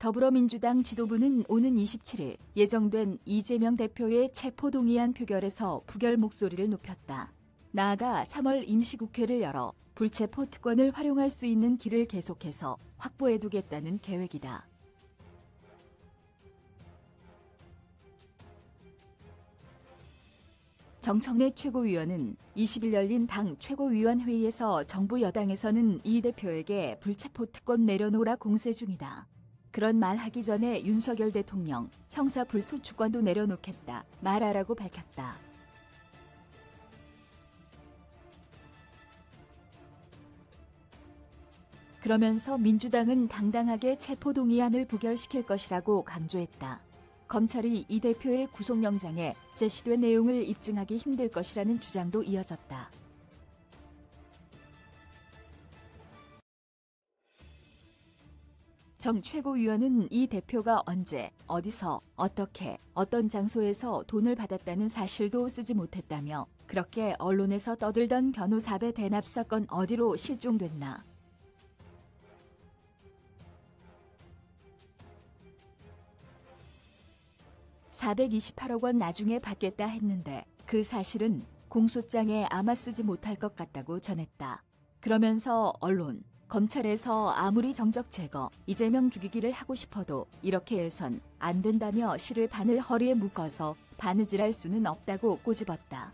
더불어민주당 지도부는 오는 27일 예정된 이재명 대표의 체포동의안 표결에서 부결 목소리를 높였다. 나아가 3월 임시국회를 열어 불체포 특권을 활용할 수 있는 길을 계속해서 확보해두겠다는 계획이다. 정청래 최고위원은 20일 열린 당 최고위원회의에서 정부 여당에서는 이 대표에게 불체포 특권 내려놓으라 공세 중이다. 그런 말 하기 전에 윤석열 대통령 형사 불소추권도 내려놓겠다 말하라고 밝혔다. 그러면서 민주당은 당당하게 체포동의안을 부결시킬 것이라고 강조했다. 검찰이 이 대표의 구속영장에 제시된 내용을 입증하기 힘들 것이라는 주장도 이어졌다. 정 최고위원은 이 대표가 언제, 어디서, 어떻게, 어떤 장소에서 돈을 받았다는 사실도 쓰지 못했다며 그렇게 언론에서 떠들던 변호사 배 대납 사건 어디로 실종됐나 428억 원 나중에 받겠다 했는데 그 사실은 공소장에 아마 쓰지 못할 것 같다고 전했다. 그러면서 언론, 검찰에서 아무리 정적 제거, 이재명 죽이기를 하고 싶어도 이렇게 해선 안 된다며 실을 바늘 허리에 묶어서 바느질할 수는 없다고 꼬집었다.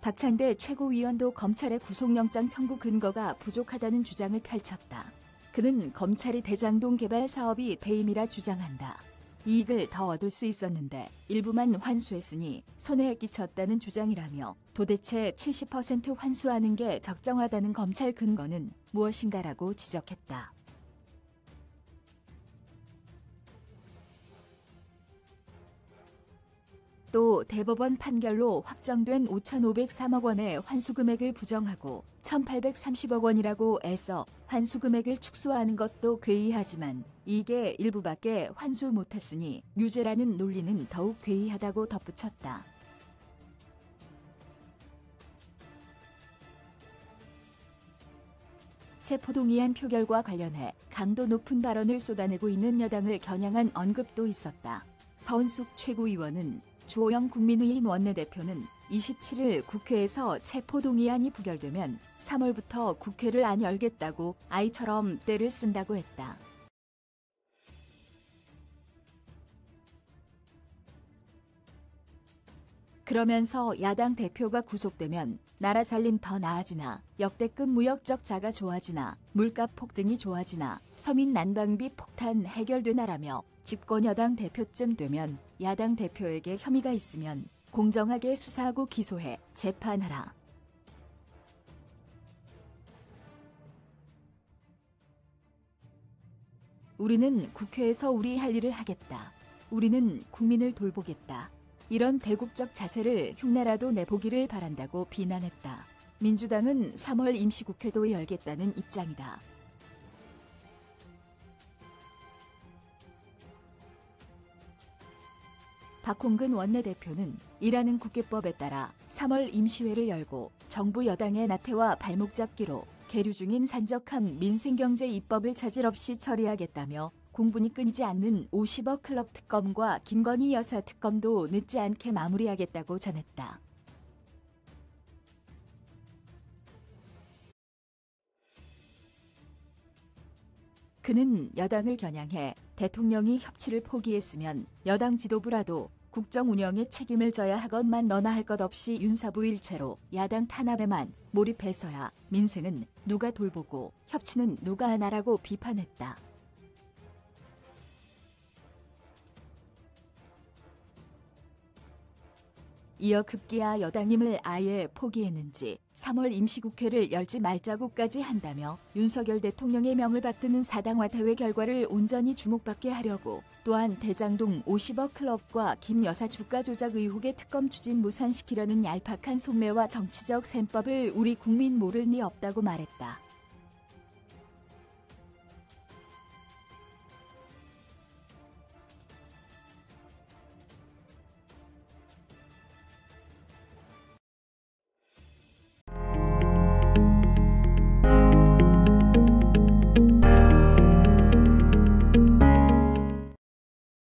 박찬대 최고위원도 검찰의 구속영장 청구 근거가 부족하다는 주장을 펼쳤다. 그는 검찰이 대장동 개발 사업이 배임이라 주장한다. 이익을 더 얻을 수 있었는데 일부만 환수했으니 손해에 끼쳤다는 주장이라며 도대체 70% 환수하는 게 적정하다는 검찰 근거는 무엇인가라고 지적했다. 또 대법원 판결로 확정된 5,503억 원의 환수금액을 부정하고 1,830억 원이라고 애써 환수금액을 축소하는 것도 괴이하지만 이게 일부밖에 환수 못했으니 유죄라는 논리는 더욱 괴이하다고 덧붙였다. 체포동의안 표결과 관련해 강도 높은 발언을 쏟아내고 있는 여당을 겨냥한 언급도 있었다. 서은숙 최고위원은 주호영 국민의힘 원내대표는 27일 국회에서 체포동의안이 부결되면 3월부터 국회를 안 열겠다고 아이처럼 때를 쓴다고 했다. 그러면서 야당 대표가 구속되면 나라 살림 더 나아지나 역대급 무역적 자가 좋아지나 물가 폭등이 좋아지나 서민 난방비 폭탄 해결되나라며 집권 여당 대표쯤 되면 야당 대표에게 혐의가 있으면 공정하게 수사하고 기소해 재판하라. 우리는 국회에서 우리 할 일을 하겠다. 우리는 국민을 돌보겠다. 이런 대국적 자세를 흉내라도 내보기를 바란다고 비난했다. 민주당은 3월 임시국회도 열겠다는 입장이다. 박홍근 원내대표는 이라는 국회법에 따라 3월 임시회를 열고 정부 여당의 나태와 발목 잡기로 계류 중인 산적한 민생경제 입법을 차질 없이 처리하겠다며 공분이 끊이지 않는 50억 클럽 특검과 김건희 여사 특검도 늦지 않게 마무리하겠다고 전했다. 그는 여당을 겨냥해 대통령이 협치를 포기했으면 여당 지도부라도 국정 운영에 책임을 져야 하건만 너나 할 것 없이 윤사부 일체로 야당 탄압에만 몰입해서야 민생은 누가 돌보고 협치는 누가 하나라고 비판했다. 이어 급기야 여당임을 아예 포기했는지 3월 임시국회를 열지 말자고까지 한다며 윤석열 대통령의 명을 받드는 사당화 대회 결과를 온전히 주목받게 하려고 또한 대장동 50억 클럽과 김 여사 주가 조작 의혹의 특검 추진 무산시키려는 얄팍한 속내와 정치적 셈법을 우리 국민 모를 리 없다고 말했다.